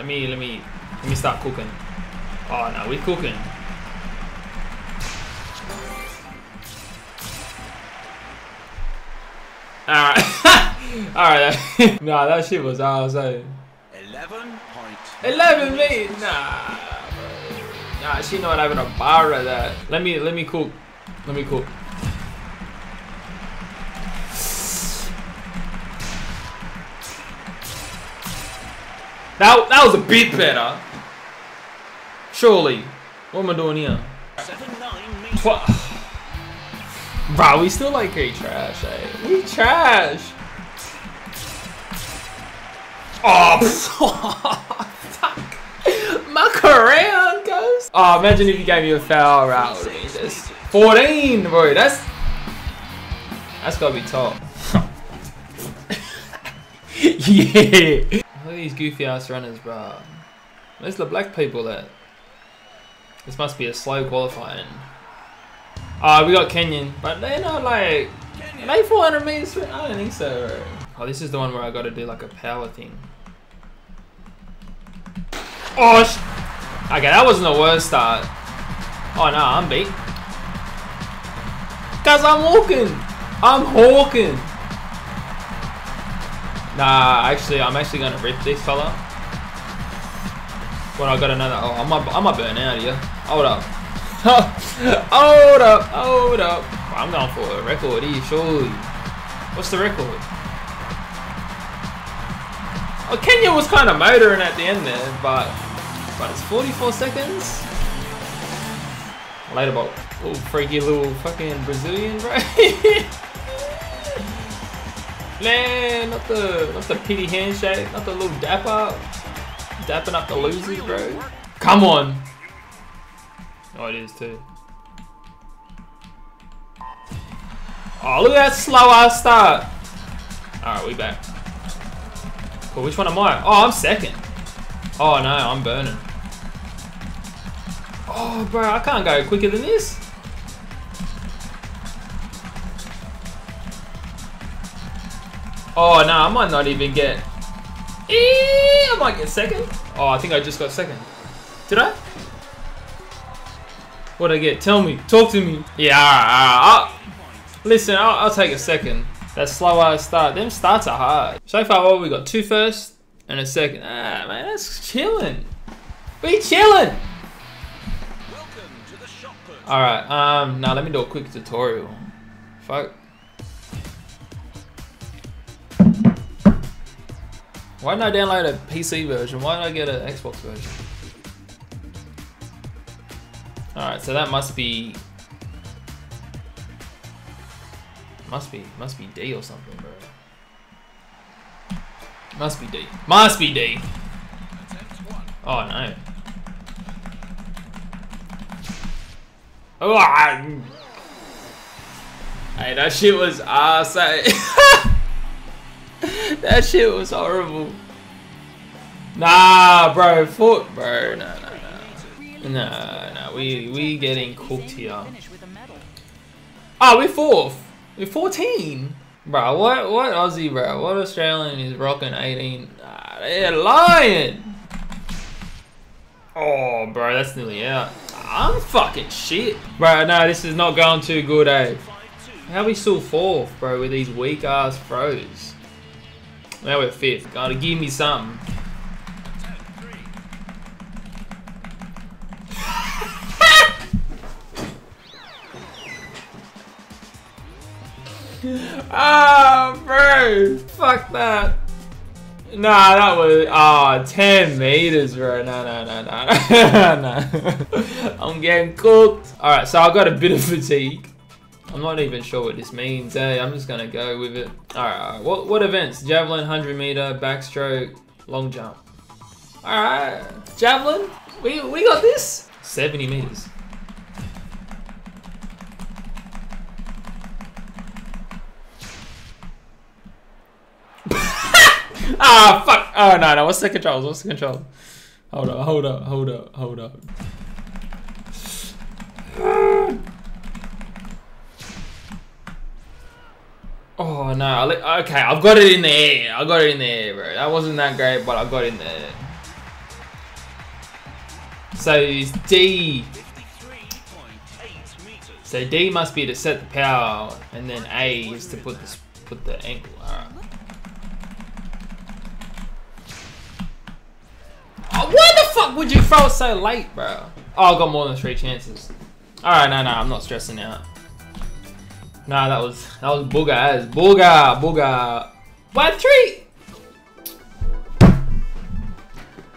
let me let me let me start cooking. Oh no, we're cooking. Alright. Alright. nah, that shit was awesome. 11 point. 11 meters? Nah. bro. Nah, she not having a bar of that. Let me let me cook. Let me cook. That, that was a bit better. Surely. What am I doing here? 7 9 meters. What? Bro, we still like great trash, eh? We trash. Oh, fuck. My career goes. Oh, imagine if you gave me a foul route. would have been 14, bro. That's that's gotta be top. yeah. These goofy ass runners, bro. Where's the black people at? This must be a slow qualifying. Oh, we got Kenyan, but they're not like. Are they 400 meters? I don't think so. Bro. Oh, this is the one where I got to do like a power thing. Oh, sh okay, that wasn't the worst start. Oh no, I'm beat. Cause I'm walking. I'm hawking. Nah, actually, I'm actually gonna rip this fella. When I got another, oh, I might, I might burn out here. Hold up. hold up, hold up. I'm going for a record here, surely. What's the record? Oh, Kenya was kind of motoring at the end there, but but it's 44 seconds. Later, ball. Little freaky little fucking Brazilian, bro. Man, not the not the pity handshake, not the little dap up, dapping up the losers, bro. Come on. Oh, it is too. Oh, look at that slow ass start. All right, we back. Cool. Which one am I? Oh, I'm second. Oh no, I'm burning. Oh, bro, I can't go quicker than this. Oh no, I might not even get. Eh, I might get second. Oh, I think I just got second. Did I? What'd I get? Tell me. Talk to me. Yeah, alright, alright. Listen, I'll, I'll take a second. That slow ass start. Them starts are hard. So far, what we got? Two first and a second. Ah, man, that's chilling. We chilling. Welcome to the shot. Alright, um, now let me do a quick tutorial. Fuck. Why didn't I download a PC version? Why didn't I get an Xbox version? Alright, so that must be... Must be, must be D or something, bro. Must be D. Must be D! Oh no. Oh, I... Hey, that shit was ass. that shit was horrible. Nah, bro, foot, bro. No, no, no. No, no, we we getting cooked here. Oh, we're fourth. We're 14. Bro, what what Aussie, bro? What Australian is rocking 18? Nah, they're lying. Oh, bro, that's nearly out. I'm fucking shit. Bro, no, this is not going too good, eh? 5 2. How we still fourth, bro, with these weak ass throws? Now we're fifth. Gotta give me something. Attempt 3. Ah, bro. Fuck that. Nah, that was ah 10 meters, bro. No, no, no, no, no. I'm getting cooked. All right, so I got a bit of fatigue. I'm not even sure what this means. Hey, I'm just gonna go with it. All right, all right. What what events? Javelin, 100 meter, backstroke, long jump. All right, javelin. We we got this. 70 meters. Ah, fuck. Oh, no, no. What's the controls? What's the controls? Hold up, hold up, hold up, hold up. Oh, no. I Okay, I've got it in the air. I got it in the air, bro. That wasn't that great, but I got it in there. So it's D. So D must be to set the power, and then A is to put the put the angle. Alright. Oh, why the fuck would you throw it so late, bro? Oh, I got more than three chances. Alright, no, no, I'm not stressing out. Nah, that was that was booger as booger booger. By three.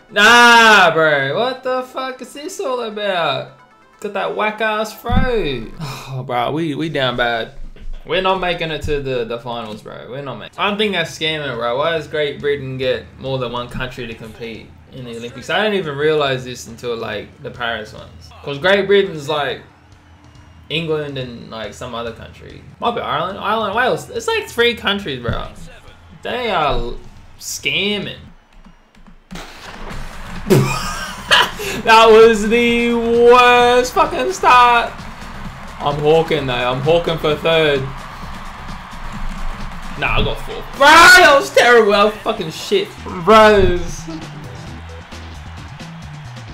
Nah, bro. What the fuck is this all about? Got that whack ass throw. Oh, bro, we we down bad. We're not making it to the, the finals, bro. We're not making. I don't think that's scamming, bro. Why does Great Britain get more than one country to compete in the Olympics? I didn't even realize this until like the Paris ones. Cause Great Britain's like England and like some other country. Might be Ireland, Ireland, Wales. It's like three countries, bro. They are scamming. that was the worst fucking start. I'm hawking though. I'm hawking for third. Nah, I got four. Bro, that was terrible. I was fucking shit. Bros.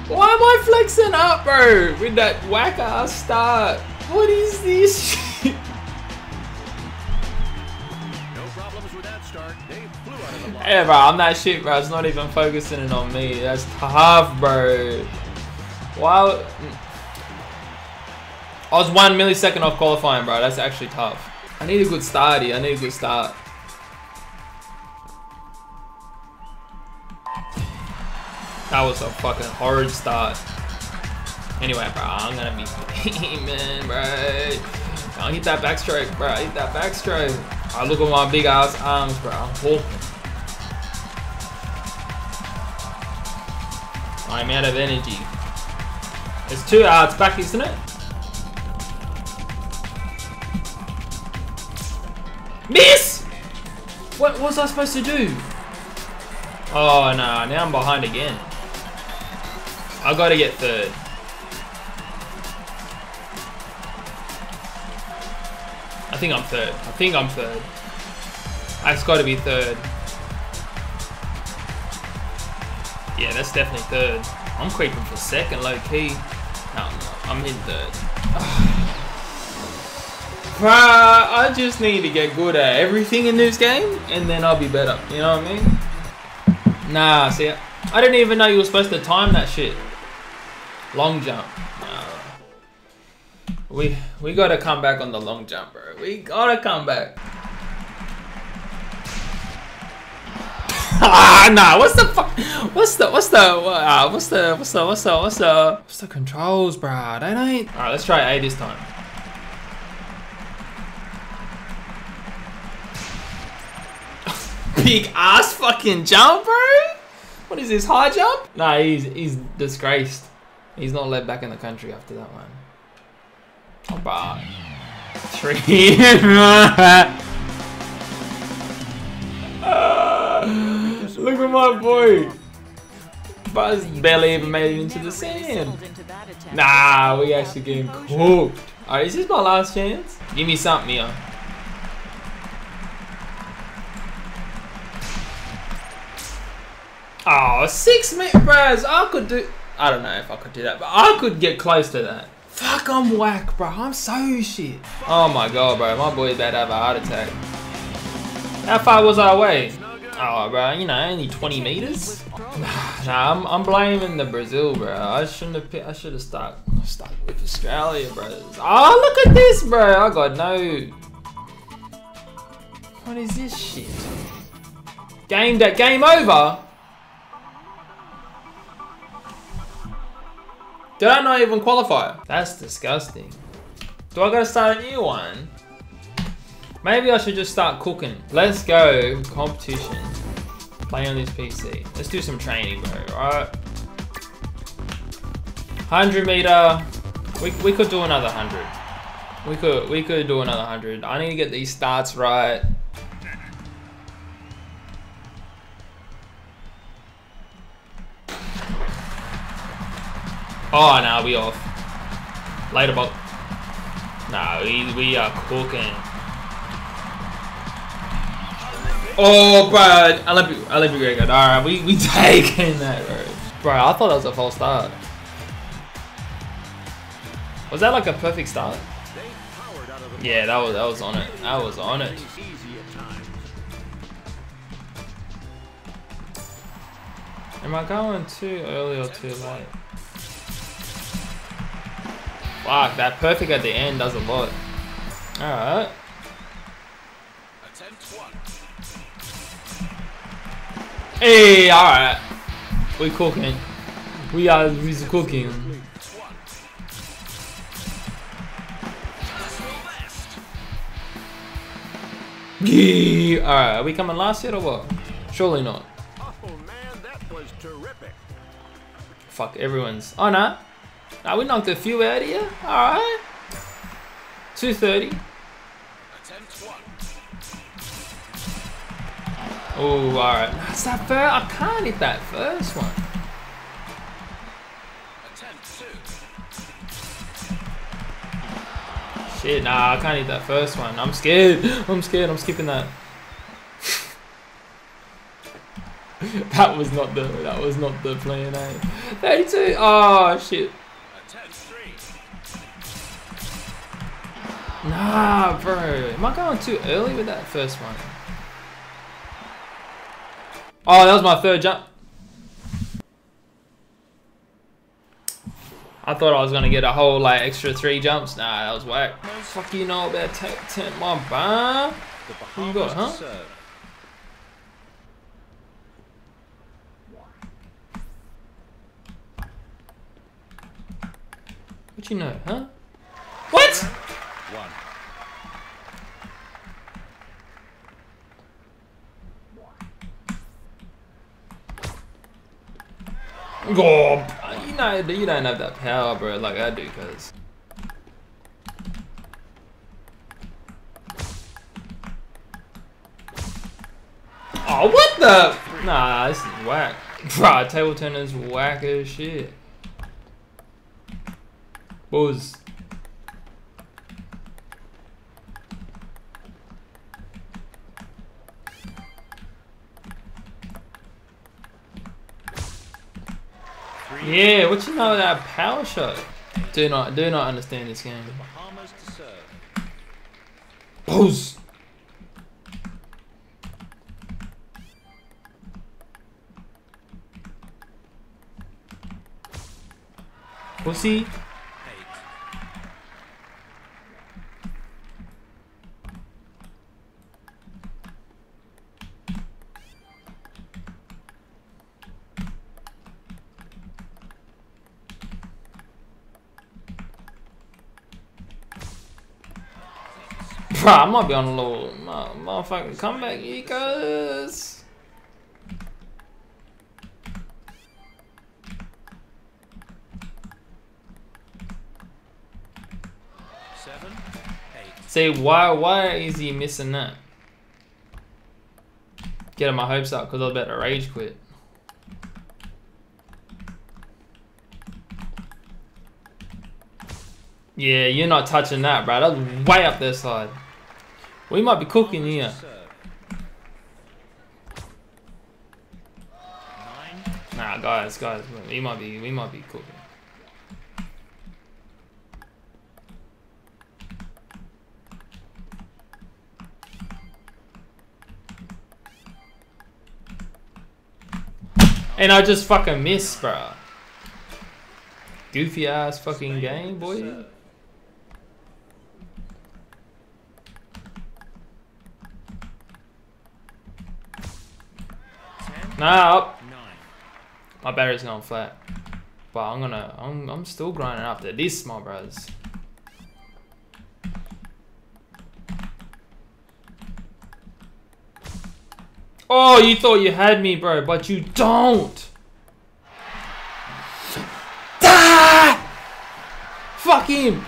Why am I flexing up, bro? With that whack ass start. What is this shit? No problems with that start. They flew out of the block. Yeah, bro, I'm that shit, bro. It's not even focusing it on me. That's tough, bro. Wow. I was one millisecond off qualifying, bro. That's actually tough. I need a good start here. I need a good start. That was a fucking horrid start. Anyway, bro, I'm gonna be man, bro. I'll hit that backstroke, bro. Hit that backstroke. I look at my big ass arms, bro. I'm. I'm out of energy. It's two hours back, isn't it? Miss! What was I supposed to do? Oh no, now I'm behind again. I gotta get third. Think I'm third. I think I'm third. That's gotta be third. Yeah, that's definitely third. I'm creeping for second, low key. No, I'm not. I'm in third. Bruh, I just need to get good at everything in this game, and then I'll be better. You know what I mean? Nah, see, I didn't even know you were supposed to time that shit. Long jump. We we gotta come back on the long jump, bro. We gotta come back. ah, nah. What's the fuck? What's the what's the uh, what's the what's the what's the what's the what's the controls, bro? They ain't. All right, let's try A this time. Big ass fucking jump, bro. What is this high jump? Nah, he's he's disgraced. He's not let back in the country after that one. Oh, bro. Three. Look at my boy. Buzz barely even made it into the sand. Nah, we actually getting cooked. Alright, is this my last chance? Give me something here. Oh, six minutes, bros. I could do. I don't know if I could do that, but I could get close to that. Fuck, I'm whack, bro. I'm so shit. Oh my god, bro. My boy's about to have a heart attack. How far was I away? Oh, bro, you know, only 20 meters. Nah, I'm, I'm blaming the Brazil, bro. I shouldn't have. I should have stuck stuck with Australia, bro. Oh, look at this, bro. I got no. What is this shit? Game game over. Did I not even qualify? That's disgusting. Do I gotta start a new one? Maybe I should just start cooking. Let's go competition. Play on this PC. Let's do some training, bro. Alright. 100 meter. We, we could do another 100. We could we could do another 100. I need to get these starts right. Oh, no, we off. Later, bot. Nah, we, we are cooking. Oh, bro. Olympic, Olympic record. Alright, we, we taking that, bro. Bro, I thought that was a false start. Was that like a perfect start? Yeah, that was that was on it. That was on it. Am I going too early or too late? Fuck, that perfect at the end does a lot. Alright. Hey, alright. We cooking. We are we cooking. Yeah. Alright, are we coming last yet or what? Surely not. Oh man, that was terrific. Fuck, everyone's. Oh no. Nah, we knocked a few out here. Alright. 230. Attempt one. Oh, alright. That's that first. I can't hit that first one. Shit, nah, I can't hit that first one. I'm scared. I'm scared. I'm skipping that. that was not the. That was not the plan. Eh? 32. Oh shit. Nah, bro. Am I going too early with that first one? Oh, that was my third jump. I thought I was gonna get a whole like extra three jumps. Nah, that was whack. Fuck you know about tech tent my bar? Who you got, huh? serve. What you know, huh? What? One. God, uh, you know you don't have that power, bro, like I do, cause. Oh, what the? Nah, this is whack. Bruh, table tennis whack as shit. Buzz. Yeah, what you know that power shot? Do not, do not understand this game. Buzz. Pussy. Eight. Bro, I might be on a little mo- motherfucking comeback here, cuz. Seven. Eight. See, why why is he missing that? Getting my hopes up because I was about to rage quit. Yeah, you're not touching that, bro. That's way up their side. We might be cooking here. Nah, guys, guys, we might be, we might be cooking. And I just fucking missed, bro. Goofy ass fucking game, boy. Serve. Ten. Nah, up. Nine. My battery's going flat. But I'm gonna, I'm, I'm still grinding after this, my bros. Oh, you thought you had me, bro, but you don't. Ah! Fuck him.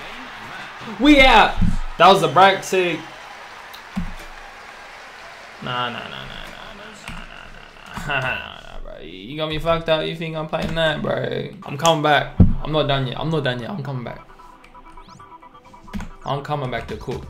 We out. That was the break, see. Nah, nah, nah, bro. You got me fucked up. You think I'm playing that, bro? I'm coming back. I'm not done yet. I'm not done yet. I'm coming back. I'm coming back to cook.